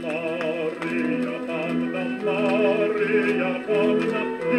Maria, Maria, Maria, Maria,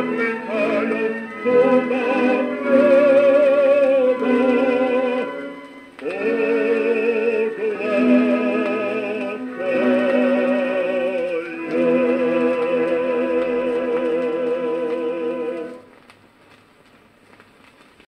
Lord, we call